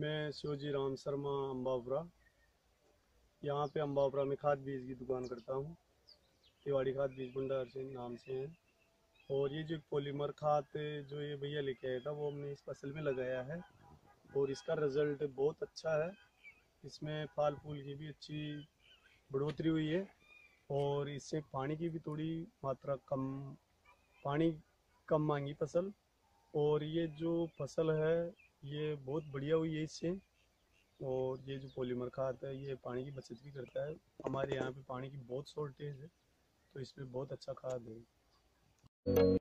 मैं शिवजी राम शर्मा अम्बावरा यहाँ पे अम्बावरा में खाद बीज की दुकान करता हूँ। तिवाड़ी खाद बीज भंडार से नाम से है। और ये जो पॉलीमर खाद जो ये भैया लेके आया था, वो हमने इस फ़सल में लगाया है। और इसका रिज़ल्ट बहुत अच्छा है। इसमें फल फूल की भी अच्छी बढ़ोतरी हुई है। और इससे पानी की भी थोड़ी मात्रा कम, पानी कम मांगी फ़सल। और ये जो फ़सल है ये बहुत बढ़िया हुई है इससे। और ये जो पॉलीमर खाद है, ये पानी की बचत भी करता है। हमारे यहाँ पे पानी की बहुत शॉर्टेज है तो इसमें बहुत अच्छा खाद है।